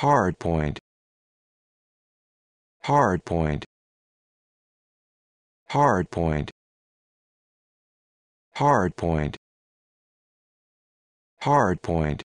Hardpoint. Hardpoint. Hardpoint. Hardpoint. Hardpoint.